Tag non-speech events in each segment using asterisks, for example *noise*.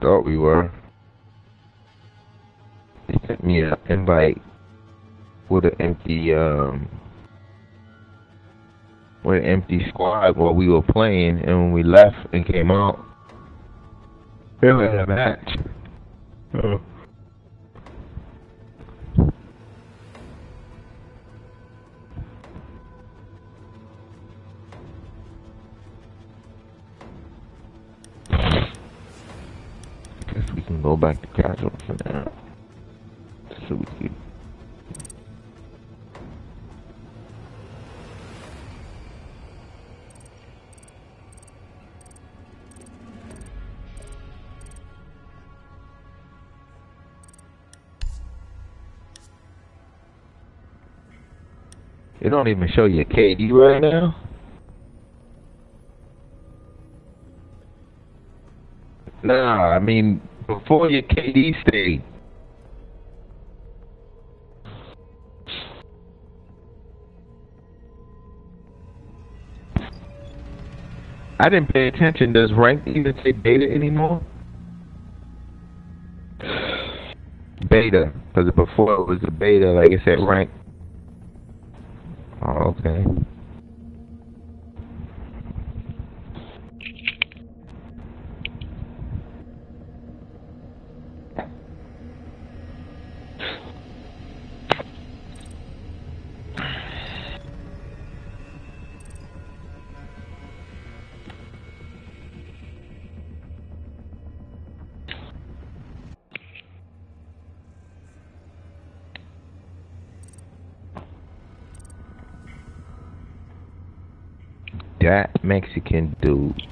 thought we were. They sent me an invite with an empty um with an empty squad while we were playing and when we left and came out were in a match. Oh. Back to casual for now. So we can It don't even show you KD right now. Nah, I mean before your KD stayed. I didn't pay attention. Does rank even say beta anymore? Beta, because before it was a beta, like I said, rank. Oh, okay. Mexican dude.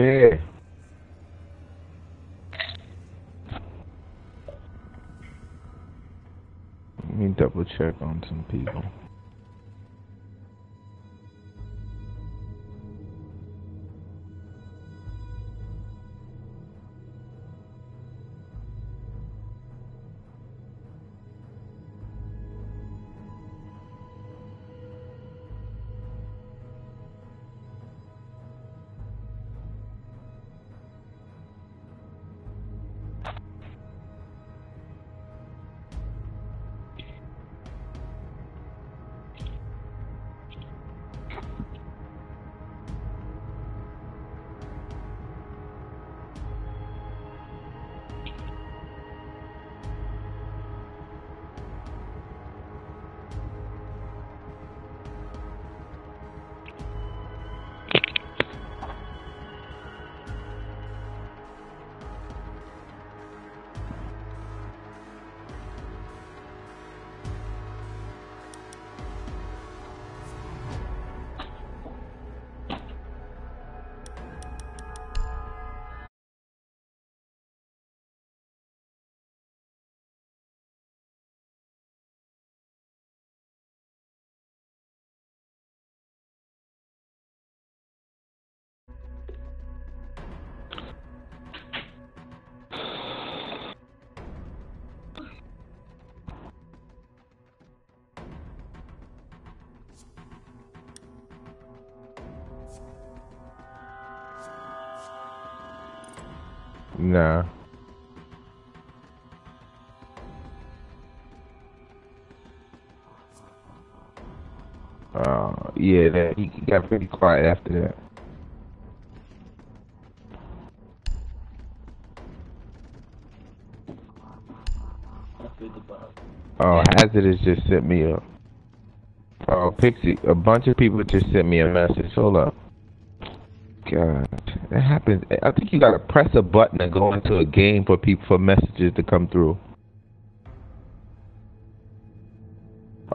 Yeah. Let me double check on some people. Nah. Uh, yeah, that he got pretty quiet after that. Oh, Hazardous just sent me a. Oh, Pixie, a bunch of people just sent me a message. Hold up. God, that happens. I think you gotta press a button and go into a game for people for messages to come through.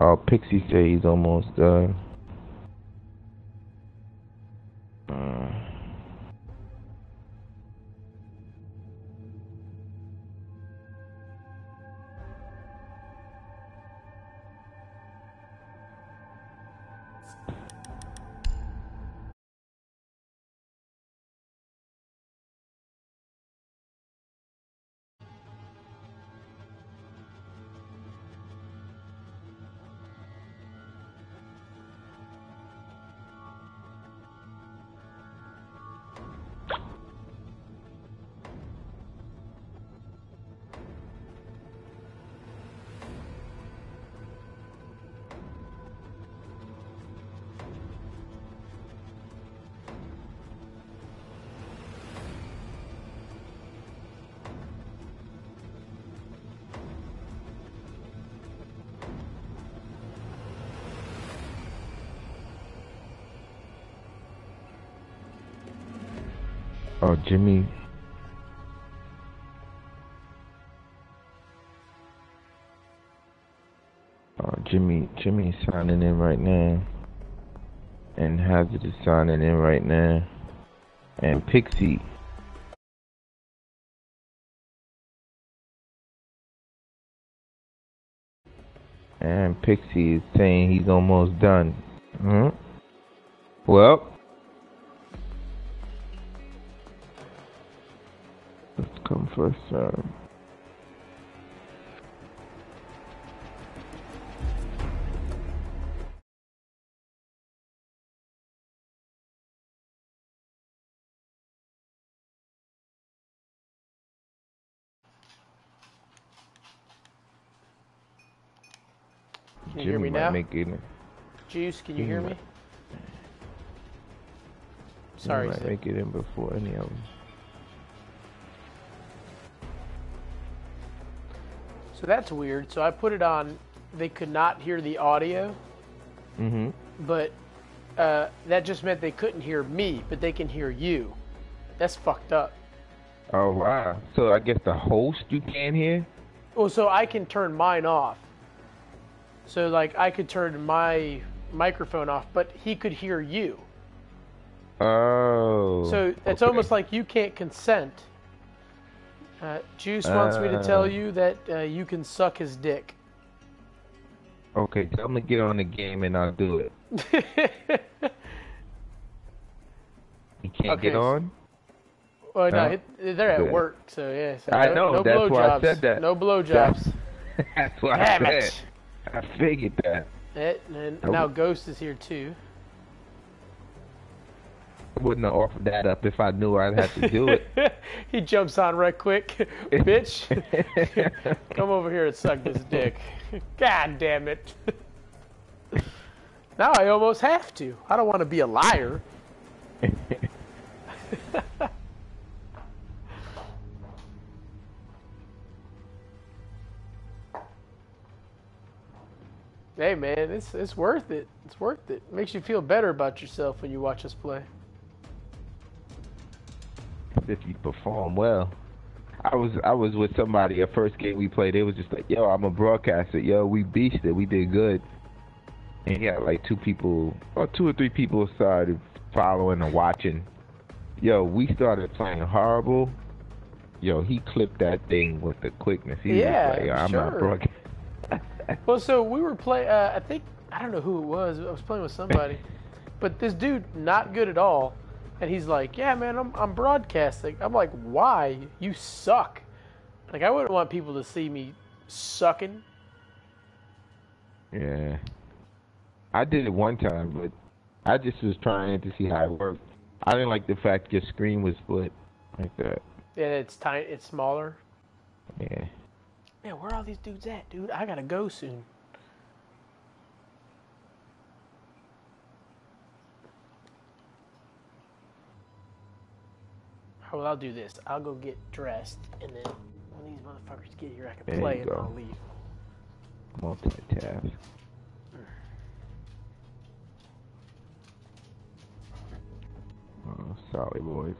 Oh, Pixie says he's almost done. Oh, Jimmy. Oh, Jimmy, Jimmy's signing in right now. And Hazard is signing in right now. And Pixie. And Pixie is saying he's almost done. Huh? Well, first. Can you hear me now? Make it, Juice, can you Jimmy hear me? might- Sorry, might Sid. make it in before any of them. So that's weird. So I put it on. They could not hear the audio, Mm-hmm. but uh, that just meant they couldn't hear me, but they can hear you. That's fucked up. Oh wow! So I guess the host you can't hear. Well, so I can turn mine off. So like I could turn my microphone off, but he could hear you. Oh. So it's okay. almost like you can't consent. Uh, Juice wants me to tell Uh. you that uh, you can suck his dick. Okay, tell me to get on the game and I'll do it. *laughs* You can't Okay, get on. Well, no, No? it- they're at work, so yeah. So I no, know, No that's why I said that. No blowjobs. *laughs* That's what Damn I it. I figured that. Eh, and now Ghost is here too. Wouldn't have offered that up if I knew I'd have to do it. *laughs* he jumps on right quick. *laughs* Bitch, *laughs* come over here and suck this dick. God damn it. now I almost have to. I don't want to be a liar. Hey man, it's it's worth it. It's worth it. Makes you feel better about yourself when you watch us play. If you perform well. I was I was with somebody a first game we played. They was just like, "Yo, I'm a broadcaster. Yo, we beasted. We did good." And he had like two people, or two or three people started following and watching. Yo, we started playing horrible. Yo, he clipped that thing with the quickness. He Yeah, was like, Yo, I'm not sure. *laughs* Well, so we were playing. Uh, I think I don't know who it was. I was playing with somebody, but this dude not good at all, and he's like, "Yeah, man, I'm I'm broadcasting." I'm like, "Why? You suck." Like I wouldn't want people to see me sucking. Yeah. I did it one time, but I just was trying to see how it worked. I didn't like the fact your screen was split like that. Yeah, it's tiny. It's smaller. Yeah. Man, where are all these dudes at, dude? I gotta go soon. Well, I'll do this. I'll go get dressed, and then when these motherfuckers get here, I can There play and go. I'll leave. Multitask. Oh, sorry, boys.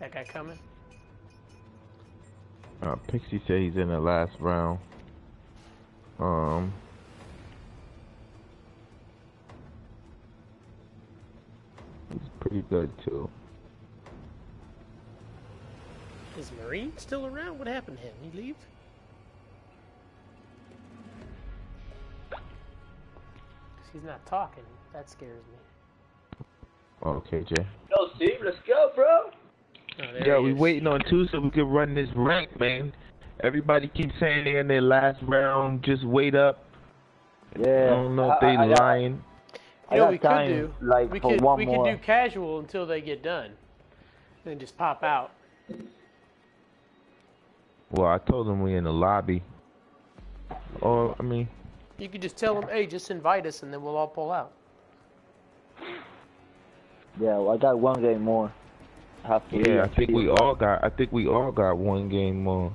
That guy coming? Uh, Pixie said he's in the last round. Um. He's pretty good too. Is Marine still around? What happened to him? He leave? Cause he's not talking. That scares me. Okay, Jay. Yo, Steve, let's go, bro. Oh, Yeah, we is. waiting on two so we can run this rank, man. Everybody keeps saying they're in their last round. Just wait up. Yeah. I don't know if they I, I got- lying. I You know got what we could do? like, we for could one we more. could do casual until they get done, then just pop out. Well, I told them we in the lobby. Or I mean, You could just tell them, hey, just invite us, and then we'll all pull out. Yeah, well, I got one game more. I have to leave yeah, I think three we all got. I think we all got one game more.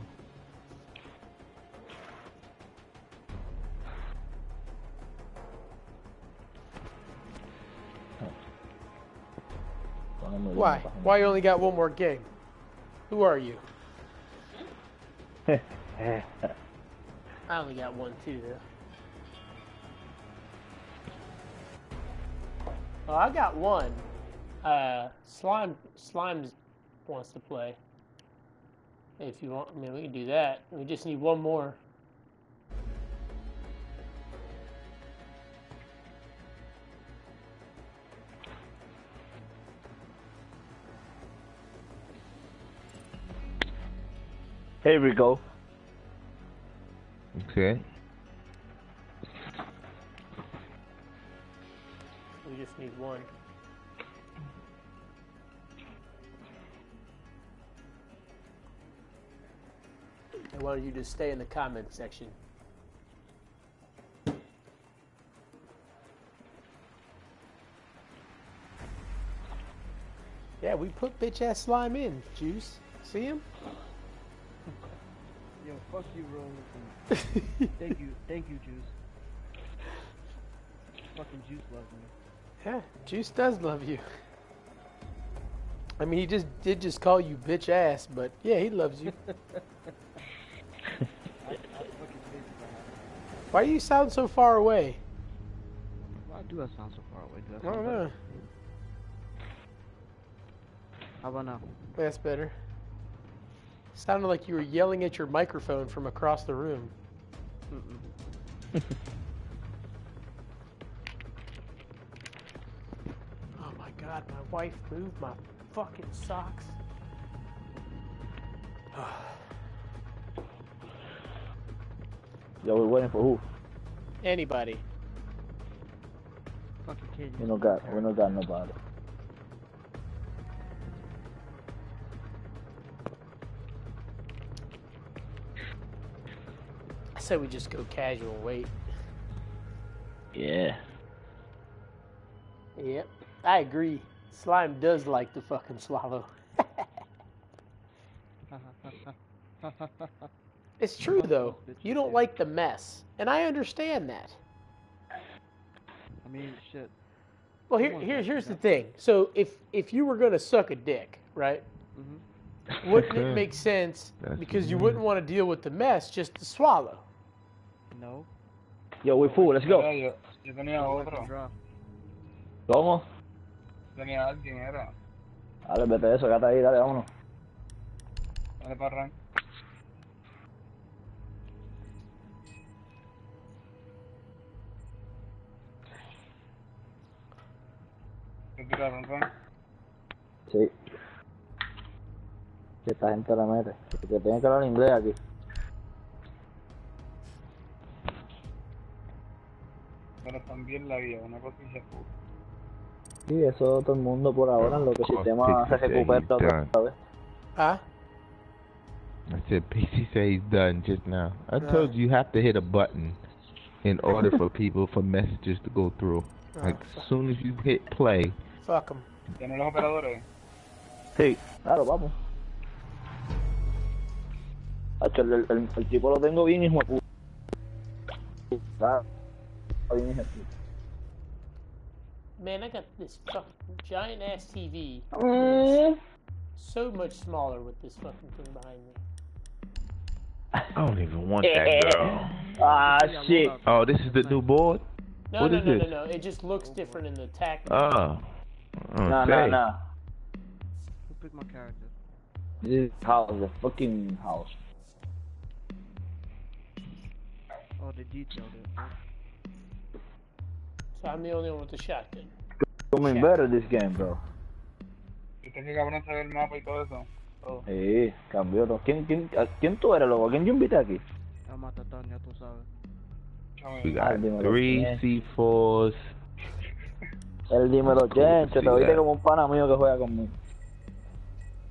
Why? Why you only got one more game? Who are you? *laughs* I only got one too, though. Oh, I got one. Uh, slime, slimes wants to play. If you want, I mean, we can do that. We just need one more. Here we go. Okay. We just need one. And why don't you just stay in the comment section? Yeah, we put bitch ass slime in, Juice. See him? *laughs* Yo, fuck you, Roland. *laughs* thank you, thank you, Juice. Fucking Juice loves me. Yeah, Juice does love you. I mean, he just did just call you bitch ass, but yeah, he loves you. *laughs* I, I fucking hate if I Why do you sound so far away? Why do I sound so far away? Do I I don't better? know. How about now? That's better. Sounded like you were yelling at your microphone from across the room. Mm-mm. Oh my god, my wife moved my fucking socks. *sighs* *sighs* Yo, we're waiting for who? Anybody. Fucking kid. We don't got, we don't got nobody. I said we just go casual wait. Yeah. Yep. I agree. Slime does like to fucking swallow. *laughs* *laughs* It's true though. You don't like the mess. And I understand that. I mean, shit. Well, here, here here's the thing. So if if you were gonna suck a dick, right? Mm-hmm. Wouldn't it *laughs* make sense That's because you weird. wouldn't want to deal with the mess just to swallow? No. Yo, we full, let's go. Era yo, yo tenía otro, draw. ¿Cómo? tenía alguien, era. Dale, vete eso, quédate ahí, dale, vámonos. Dale para arrancar. ¿Qué tiraron, Ron? Sí. Que esta gente la mete. Que tiene que hablar inglés aquí. Pero también la vida, una cosa y se puso. Sí, eso todo el mundo por ahora, en lo que el Oh, sistema se said recupera otra vez. Huh? I said PC say he's done just now. I told you you have to hit a button in order for people for messages to go through. Like as soon as you hit play, Fuck them. ¿Tienen los operadores? Sí, claro, vamos. Hacho, el, el, el, el tipo lo tengo bien, hijo de puta. Claro, bien, hijo de puta. Man, I got this fucking giant ass TV. Mm. So much smaller with this fucking thing behind me. I don't even want that girl. Ah, Yeah, shit. Oh, this is the new board? No, What no, is no, this? no, no. It just looks different in the tack. Oh. Nah, nah, Okay. nah. Who picked my character? This is house, the fucking house. Oh, they detailed it. so I'm the only one with the shotgun. Coming better this game, bro. ¿Viste que cabrón se ve el mapa y todo eso? Todo. Sí, cambió todo. ¿Quién, quién, a- ¿Quién tú eres, loco? ¿A quién yo invité aquí? El matatán, ya tú sabes. Chame, We got three. C4s. El dímelo, Chencho. Sí, Te oíste ya. como un pana mío que juega conmigo.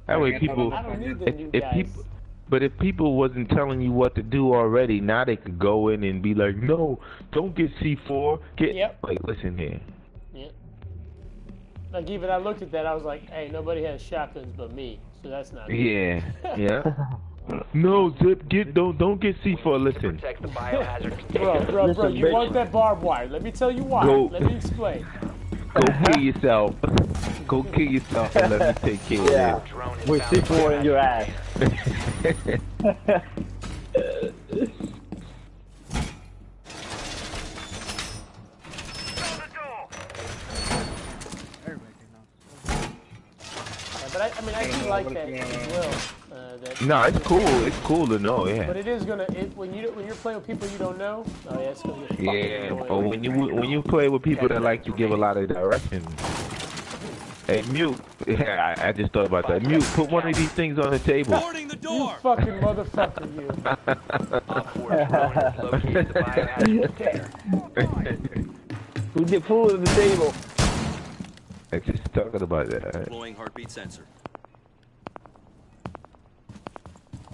That way people I don't need the if, if people but if people wasn't telling you what to do already, now they could go in and be like, "No, don't get C4. Get Yep. like listen here. Yeah. Like even I looked at that, I was like, hey, nobody has shotguns but me, so that's not. good. Yeah, *laughs* yeah. No, zip. Get don't don't get C4. Listen, Protect the biohazard Bro, bro, bro, you want that barbed wire? Let me tell you why. Go. Let me explain. *laughs* go kill yourself. go kill yourself and let me take care Yeah. of Drone With inbound. C4 in your ass. it. Everybody can know. Yeah, but I, I mean, I do like that as well. Uh, that, no, it's cool. It's cool to know. yeah. But it is gonna it, when you when you're playing with people you don't know. Oh yeah, it's gonna get Yeah. annoying. Or when you when you play with people that like to give a lot of direction. Hey, mute. Yeah, I, I just thought about that. Mute. Put one of these things on the table. Boarding the You fucking motherfucker, you. Op 4 is drone the biohazard container. The food on the table. I just talking about that. Deploying heartbeat sensor.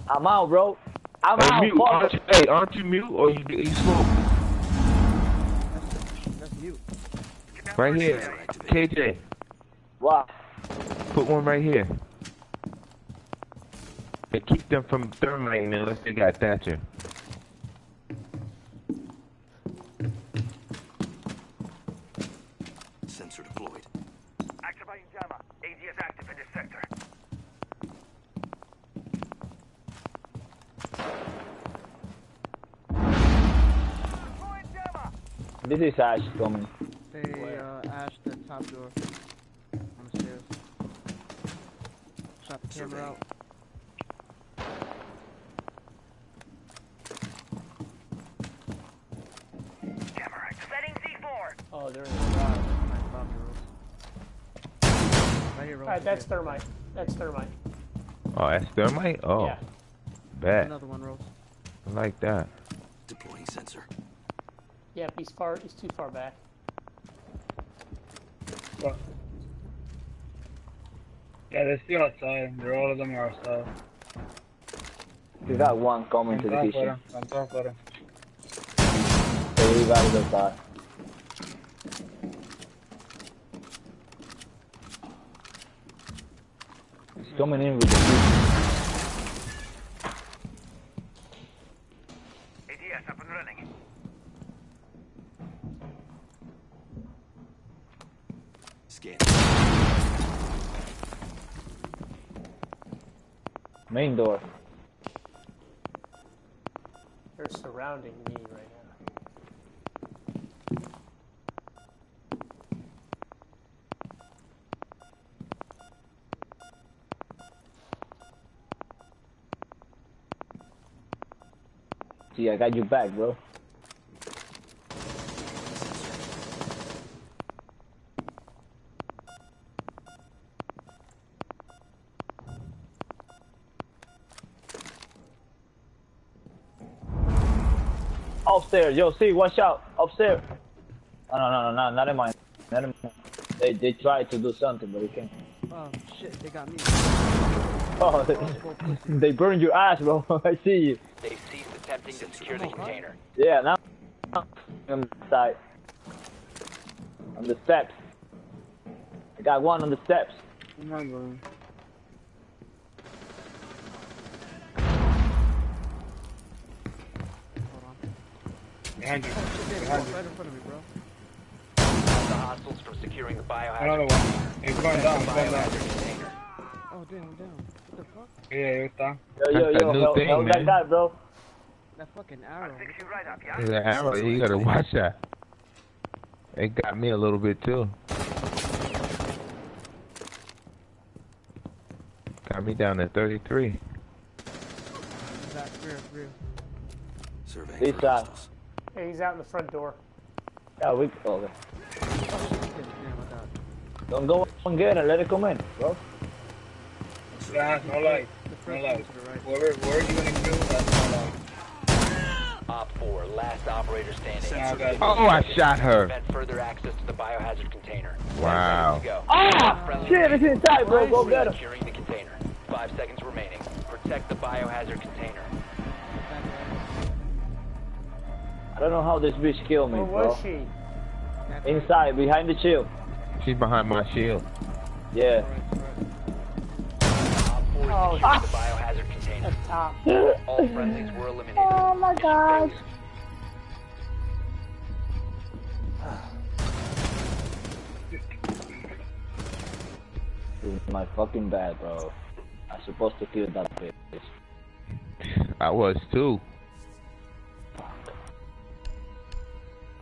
I'm out, bro. I'm Hey, out. mute. Aren't you, hey, aren't you mute or you, you smoke? That's mute. Right here. KJ, What? put one right here. And keep them from thermiting unless they got Thatcher. Sensor deployed. Activating jammer. ADS active in this sector. Deploying jammer. This is Ash coming. They uh, Ash the top door on the stairs. Shot the camera out. Jammer. Setting C4. Oh, they're in the garage. Nice top Right. Alright, that's Here. thermite. That's thermite. Oh, that's thermite? Oh, Yeah. bad. Another one, Rose. I like that. Deploying sensor. Yep, he's far. He's too far back. Yeah, they're still outside. They're all of them are outside. We got one coming to the todos kitchen. afuera. Están todos afuera. So we got it outside. He's coming in with the kitchen. ADS up and running. Scan. Main door. They're surrounding me right now. See, I got you back, bro. Upstairs, yo, see, watch out, upstairs. Oh, no, no, no, no, not in mine. Not in mine. They, they tried to do something, but they can't. Oh shit, they got me. Oh, they, *laughs* they burned your ass, bro. *laughs* I see you. They've ceased attempting to secure the container. Yeah, now on the side. On the steps. I got one on the steps. Come on, bro. Hold on. Behind you. Shit, Behind right you. in front of me, bro. The hostiles from securing the Another one. He's going down. He's going down. Oh damn, I'm down. What the fuck? Yeah, ahí está. Yo, yo, That's a yo, new help, thing, help that man. guy, bro. That fucking arrow. Fix right up, yeah? There's an arrow. You gotta watch that. It got me a little bit too. Got me down to 33. Back rear, rear. Surveying This for side. hostiles. Hey, he's out in the front door. Yeah, we. Okay. Oh shit, damn, I. Don't go and get it. Let it come in, bro. Yeah, no light. No first one light. to the right. Whoever, whoever you're gonna kill, that's no light. Op 4, last operator standing. Yeah, I got you. Oh, I shot her. Prevent further access to the biohazard container. Wow. seconds to go. Ah! Friendly Shit, it's inside, bro. Go get him. Securing the container. Five seconds remaining. Protect the biohazard container. I don't know how this bitch killed me, Where bro. was she? Inside, behind the shield. She's behind my shield. Yeah. Right, right. Op 4 Oh, ah. the biohazard container. Top. All friendlies were eliminated. Oh my Mission God. This is my fucking bad, bro. I'm supposed to kill that bitch. I was too.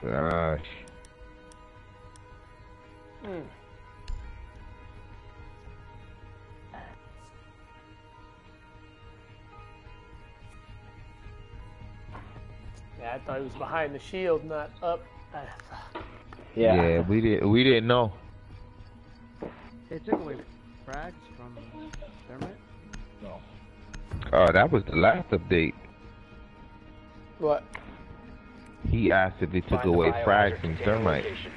Gosh. Hmm. Yeah, I thought he was behind the shield, not up. Ah, Yeah. Yeah, we didn't we didn't know. It took away frags from thermite. Oh, that was the last update. What? He asked if they took Find away biohazard frags and container thermite. location.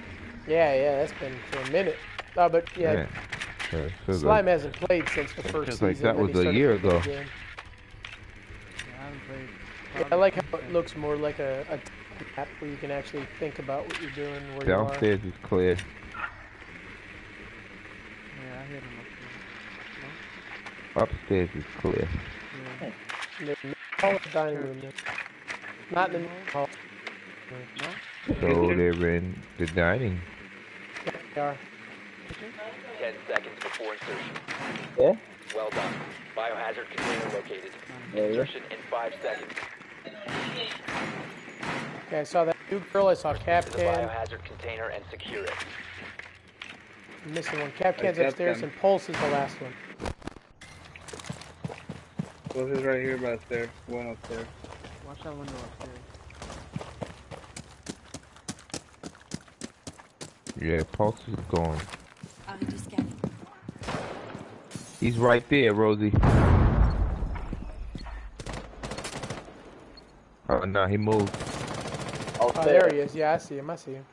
Yeah, yeah, that's been for a minute. Oh, but yeah, Yeah. So Slime like- hasn't played since the first feels like that was a year playing ago. Yeah, I. Yeah, I like how it looks more like a, a map where you can actually think about what you're doing, where you are. Downstairs is clear. Yeah, I hit him Upstairs is clear. up there. In the hall of the dining room. Not in the hall. So they're in the dining. Yeah, they are. Ten seconds before insertion. Yeah? Well done. Biohazard container located. There you go. Insertion in five seconds. Okay, I saw that new girl. I saw To the Kapkan. biohazard container and secure it. I'm missing one. Kapkan's Kapkan. upstairs, and Pulse is the last one. Those is right here by the stairs. One upstairs. Watch that window upstairs. Yeah, Pulse is gone. He's right there, Rosie. Oh no, he moved. Oh, oh there he is. Yeah, I see him. I see him.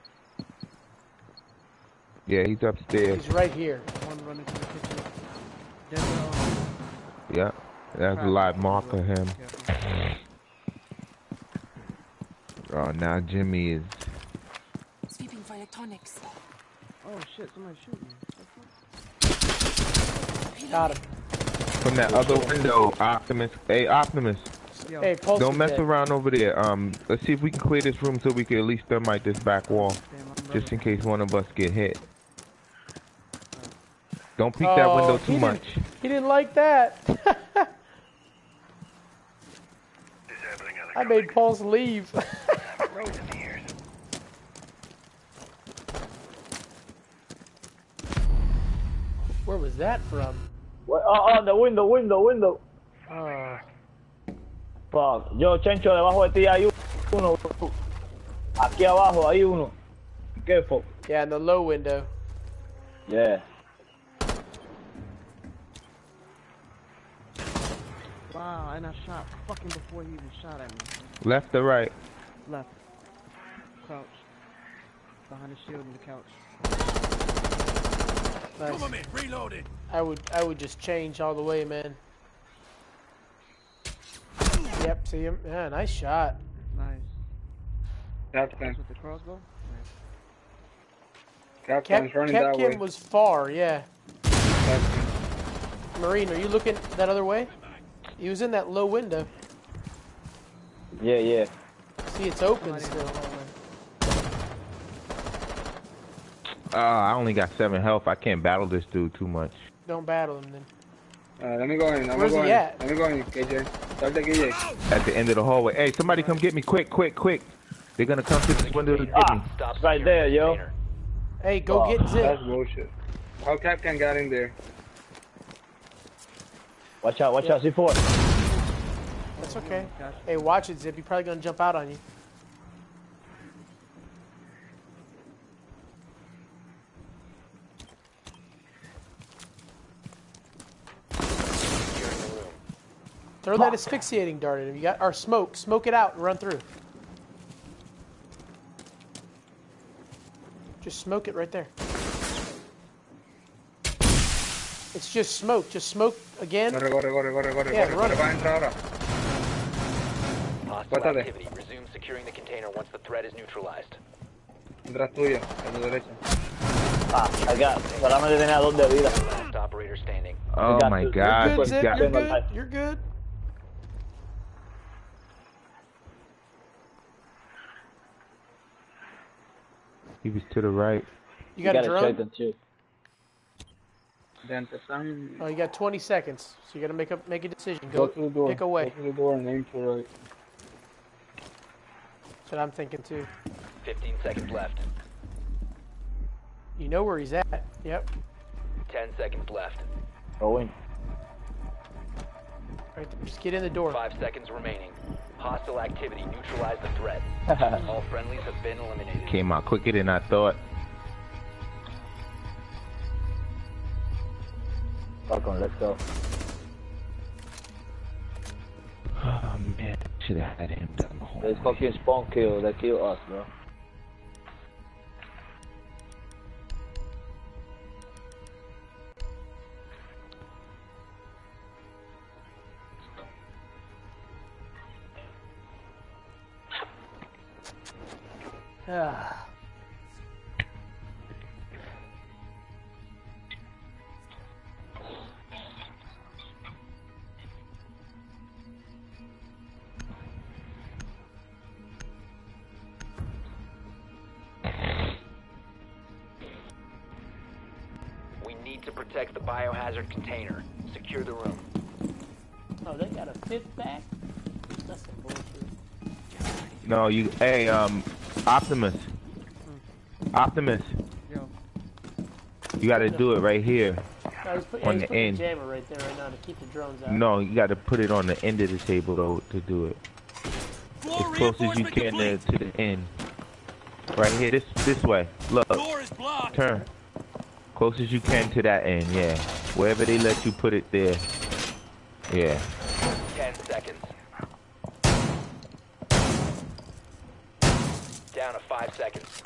Yeah, he's upstairs. He's right here. One running to the kitchen. There's a Yeah, that's a live mark of him. Careful. Oh, now Jimmy is. Sweeping for electronics. Oh shit, somebody shooting. me. Got him. From that other window, Optimus. Hey, Optimus, Yo, Hey, Pulse don't mess dead. around over there. Um, let's see if we can clear this room so we can at least thermite this back wall, damn, just in case one of us get hit. Don't peek that window Oh, too he much. Didn't, he didn't like that. *laughs* I made Pulse leave. *laughs* Where was that from? What? Oh, oh, the window, window, window. Oh, Fuck. Yo, Chencho, debajo de ti hay uno. Aquí abajo hay uno. Careful. yeah, in the low window. Yeah. Wow, and I shot fucking before he even shot at me. Left or right? Left. Crouch. Behind the shield and the couch. Nice. I would, I would just change all the way, man. Yep, see him. Yeah, nice shot. Nice. Captain. That's with the crossbow? Cap, Captain's running that way. Kapkan was far. Yeah. Captain. Marine, are you looking that other way? He was in that low window. Yeah, yeah. See, it's open Somebody in still. hallway. Uh, I only got seven health. I can't battle this dude too much. Don't battle him then. Uh, let me go in. Let Where's me go he in. at? Let me go in, KJ. Start the KJ. At the end of the hallway. Hey, somebody come get me quick, quick, quick. They're gonna come to this window to get me. Ah, Stop right there, the yo. container. Hey, go Oh, get Zip. That's bullshit. How Captain got in there? Watch out, watch out, C4. That's okay. Gotcha. Hey, watch it, Zip. He's probably gonna jump out on you. Throw that asphyxiating dart at him. You got our smoke. Smoke it out and run through. Just smoke it right there. It's just smoke. Just smoke again. Corre, corre, corre, corre, corre. Yeah, corre, run corre, it. va a entrar ahora. Hostile activity. Resume securing the container once the threat is neutralized. Detrás tuya, a tu derecha. Ah, acá. Solamente tenía dos de vida. Last operator standing. Oh my this. god. Good, Good, Zip. You're Good. good. You're good. He was to the right. You got a gotta check drone? them too. De antes están... Oh, you got 20 seconds. So you got to make a make a decision. Go Go. to the door. pick away. way. Go to the door and aim for it. That's what I'm thinking too. 15 seconds left. You know where he's at. Yep. 10 seconds left. Go in. Right. Just get in the door. Five seconds remaining. Hostile activity. Neutralize the threat. *laughs* All friendlies have been eliminated. Came out quicker than I thought. Fuck on, let's go. *sighs* Oh man, should have had him down the hole. They fucking spawn kill. They kill us, bro. *sighs* We need to protect the biohazard container. Secure the room. Oh, they got a fifth back? That's some bullshit. No, you. Hey, um, Optimus. Optimus, Yo, you got to do it right here. No, put, On he's the end. the jammer right there right now to keep the drones out. No, you got to put it on the end of the table though to do it. As close as you can to, to the end. Right here, this this way. Look. Turn. Close as you can to that end. Yeah. Wherever they let you put it there. Yeah. Ten seconds. Down to five seconds.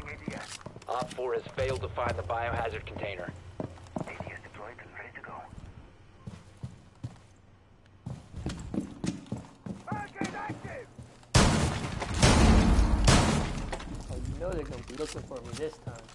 Deploying ADS. Op 4 has failed to find the biohazard container. ADS deployed and ready to go. Barricade active! Oh, you know they're gonna be looking for me this time.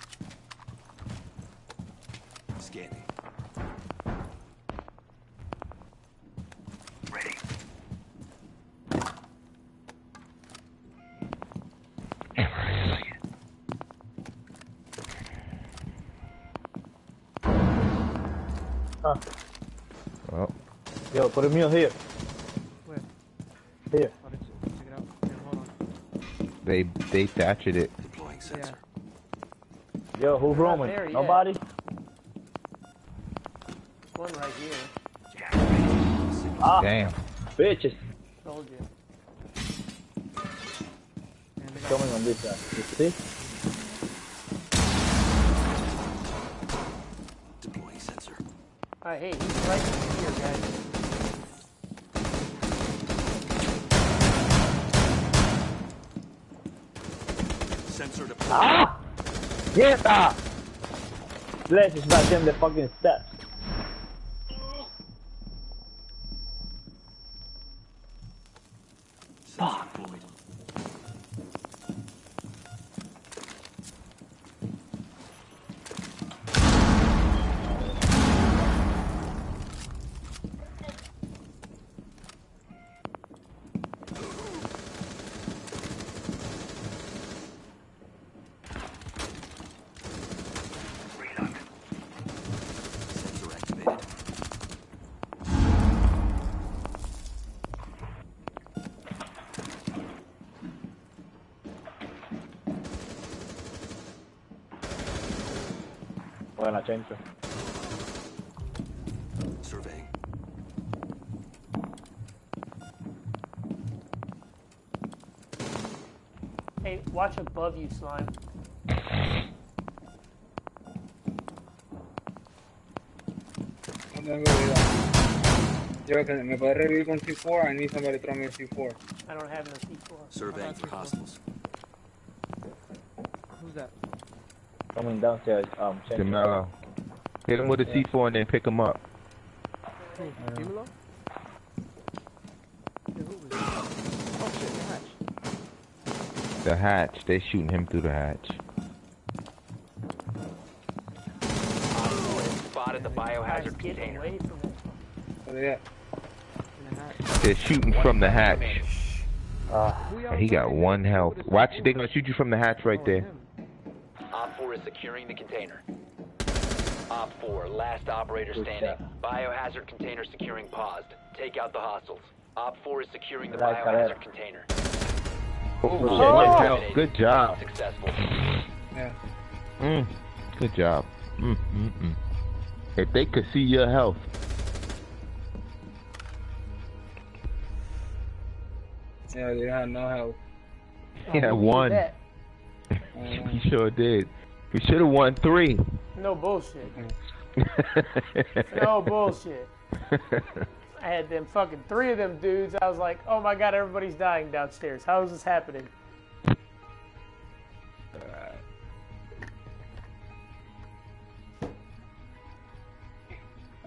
Put a meal here. where? Here. Oh, let's check it out. Yeah, they they thatched it. Deploying sensor. Yo, who's roaming? Nobody? One right here. Ah, Damn. bitches. Told you. And they got Coming on this side. You see? Deploying sensor. Alright, hey, he's right here, guys. Get up! Let's just back in the fucking steps. Sensor deployed. Sensor activated. Buena, Chencho. Surveying. Hey, watch above you, slime. No tengo vida. Yo, que me puedes revivir con C4. I need somebody to throw me a C4. I don't have no C4. Surveying for hostiles. Who's that? Coming downstairs. Um, Chencho. Jamelo. Hit him with a C4 and then pick him up. Who? Dimelo? Yeah, who was that? Oh shit, the hatch. The hatch. They're shooting him through the hatch. Op 4 has spotted the biohazard container. away from it. Pero ya. In the hatch. They're shooting from the hatch. remaining. Who y'all And he got one health. Watch, is? they're gonna shoot you from the hatch right there. Him. Op 4 is securing the container. Op 4, last operator standing. Biohazard container securing paused. Take out the hostiles. Op 4 is securing the Right, biohazard container. Oh, Good good job. Good job. Successful. Yeah. Mm, good job. Mm, mm, mm. If they could see your health, Yeah, they had no help. he had one. that? he *laughs* sure did. We should have won three. No bullshit. *laughs* No bullshit. I had them fucking three of them dudes. I was like, oh my god, everybody's dying downstairs. How is this happening?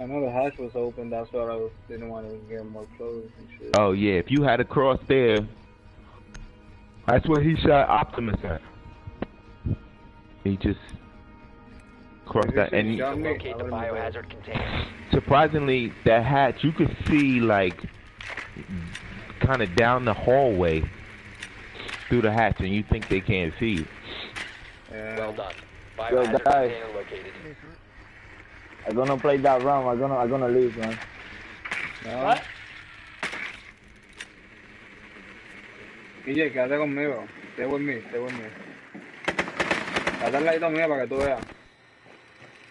I know the hatch was open. That's why I was, didn't want to get more clothes and shit. oh yeah, if you had a cross there, that's where he shot Optimus at. He just crossed that, and he, Shot me, Locate the would've been dead. biohazard container. surprisingly, that hatch you could see like kind of down the hallway through the hatch, and you think they can't see you. Yeah. Well done. Yo, Biohazard guys. container located. I'm gonna play that round. I'm gonna I'm gonna lose, man. No. What? Guille, quédate conmigo. Stay with me, stay with me. Quédate al ladito mío para que tú veas.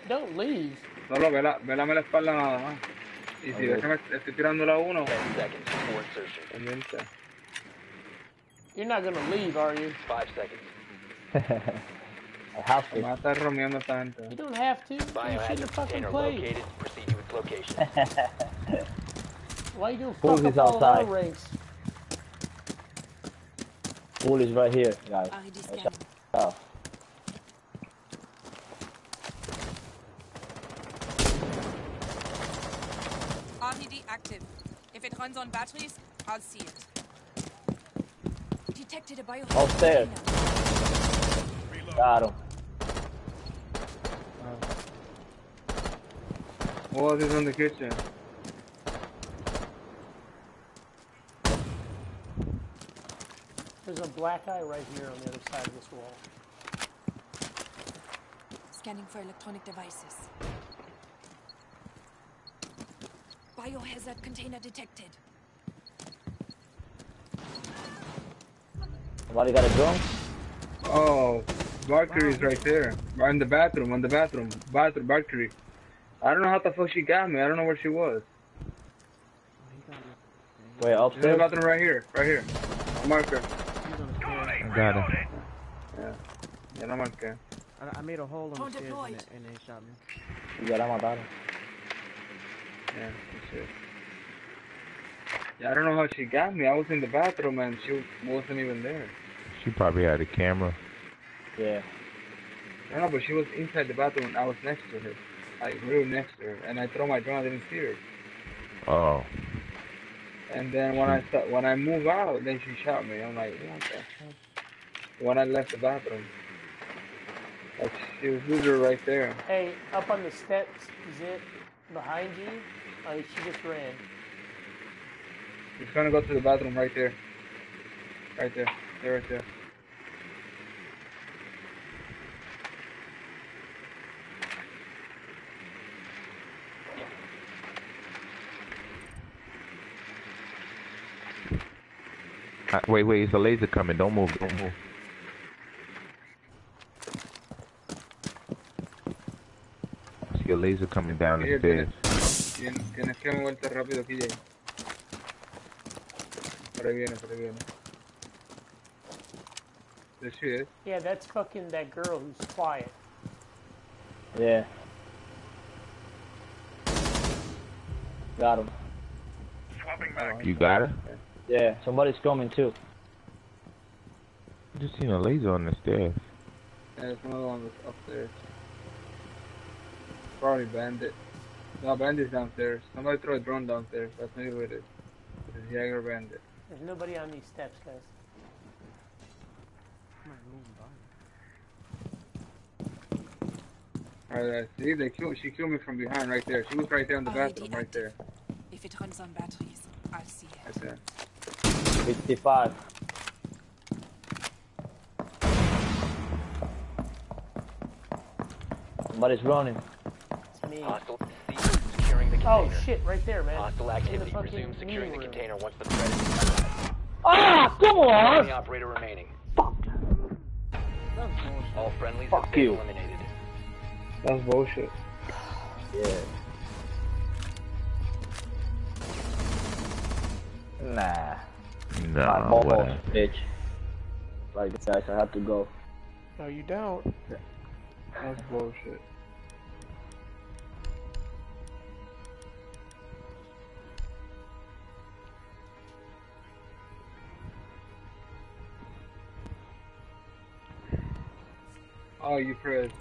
Don't leave. Solo vela, velame la espalda nada más. Y si ves que me estoy tirando la uno, 10 seconds before insertion. pendiente. You're not gonna leave, are you? 5 seconds. *laughs* I have Me to. va a estar romeando esta You don't have to. Biohazard container located. Proceed its location. *laughs* Why you fuck up all our outside? ranks? Pool is right here, guys. RED active. If it runs on batteries, I'll see it. Detected a biohazard Upstairs. container. Got him. Oh, this in the kitchen. There's a black eye right here on the other side of this wall. Scanning for electronic devices. Biohazard container detected. Somebody got a drone? Oh, Valkyrie's right there. In the bathroom, on the bathroom. Bathroom, Valkyrie. I don't know how the fuck she got me. I don't know where she was. Wait, She's in the upstairs? bathroom right here, right here. Marker. I got it. Yeah. Ya la marqué. I, I made a hole in the stairs and deployed. they, and they shot me. Ya la mataron. Yeah, that's it. Yeah, I don't know how she got me. I was in the bathroom and she wasn't even there. She probably had a camera. Yeah. I don't know, but she was inside the bathroom and I was next to her. Like, real next to her. And I throw my drone, I didn't see her. Oh, And then when I hmm. st- when I move out, then she shot me. I'm like, what the hell? When I left the bathroom. Like, she was literally right there. Hey, up on the steps, is it behind you? Oh, she just ran. She's gonna go to the bathroom right there. Right there. They're right there. Uh, wait, wait, it's a laser coming. Don't move, don't move. I see a laser coming down the stairs. Tien- Tienes que moverte rápido aquí, Jay. Por ahí viene, por ahí viene. There she is. Yeah, that's fucking that girl who's quiet. Yeah. Got him. Swapping back. You got her? Yeah, somebody's coming too. I just seen a laser on the stairs. Yeah, there's another one upstairs. Probably Bandit. No, Bandit's downstairs. Somebody throw a drone downstairs. That's maybe what it is. It's Jagger Bandit. There's nobody on these steps, guys. Alright, see, they killed, she killed me from behind right there. She was right there in the RED bathroom, right there. If it runs on batteries, I'll see it. Right there. 55. Somebody's running. It's me. Hostile. Cease securing the Oh shit, right there, man. Hostile In the activity. fucking Resume securing the container once the threat is neutralized. Ah, come Only on! operator remaining. Fuck. was bullshit. All friendlies Fuck have been you. eliminated. That's bullshit. Yeah. Nah. My Nah, balls, whatever. bitch. Like, guys, I have to go. No, you don't. That's bullshit. Oh, you pressed.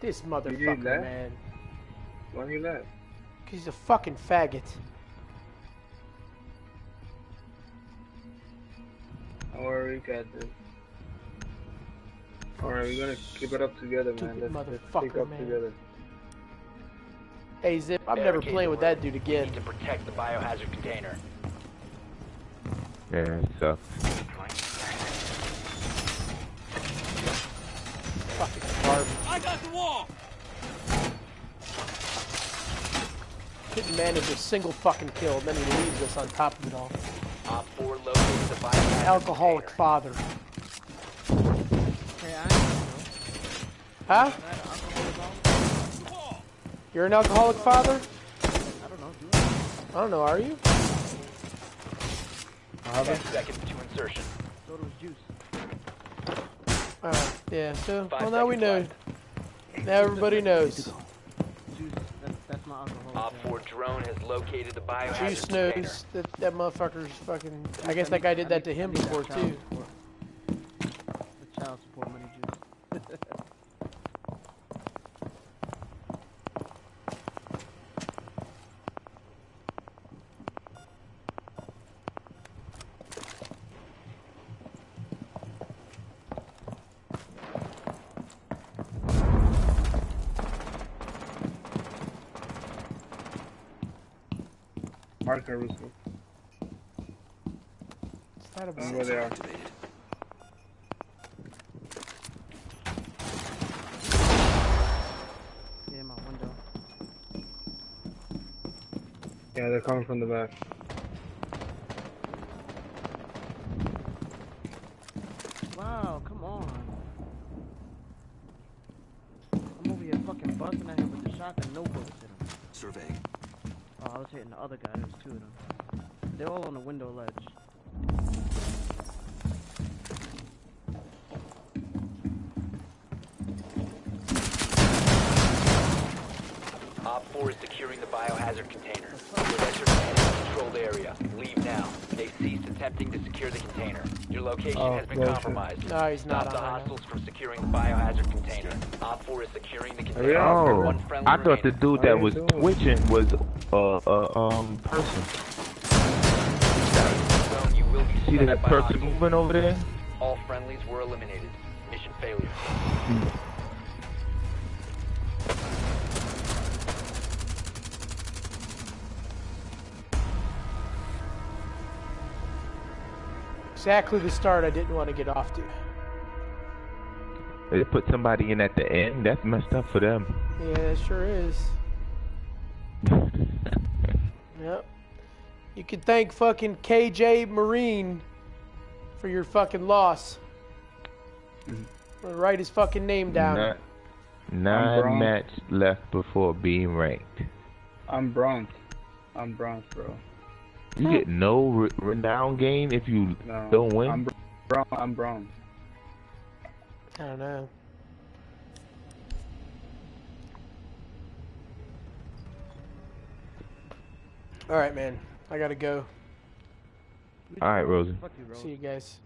This motherfucker, that? man. Why you left? 'Cause he's a fucking faggot. Don't worry, we got this. Alright, we're gonna keep it up together, man. Stupid Let's, let's up man. together. Hey, Zip, I'm never playing with that dude We again. Need to protect the biohazard container. Yeah, it sucks. Fucking garbage. I got the wall! Couldn't manage a single fucking kill, and then he leaves us on top of it all. Op 4 located the biohazard Alcoholic container. father. Hey, I know. Huh? Is that an alcoholic problem? You're an alcoholic father? I don't know, dude. I don't know, are you? 10 seconds to insertion. So does juice. Uh, yeah, so, Five well, now we know. seconds Now everybody knows. Juice. That's, that's my alcoholic. Op uh, 4 drone has located the biohazard Juice container. knows that that motherfucker's fucking. I guess that guy did that to him before too. The child support money juice. Mark Caruso. Is that about? where they are. Yeah, my window. Yeah, they're coming from the back. Wow, come on. I'm over here fucking busting at him with the shotgun, no bullets in him. Surveying. Oh, I was hitting the other guy, secure the container. Your location Oh, has been close compromised. No, he's not Stop the on right now. hostiles from securing the biohazard container. Op 4 is securing the Hurry container. up. Oh, One friendly I thought the dude that was doing? twitching was a uh, uh, um person. You will be See that person moving over there? All friendlies were eliminated. Mission failure. Exactly the start I didn't want to get off to. They put somebody in at the end. That's messed up for them. Yeah, it sure is. *laughs* Yep. You can thank fucking KJ Marine for your fucking loss. Mm-hmm. Write his fucking name down. Nine, nine match left before being ranked. I'm bronze. I'm bronze, bro. You get no re- renown gain if you No. don't win. I'm bronze. I'm bronze. I don't know. All right, man. I gotta go. All right, Rosie. Fuck you, bro. See you guys.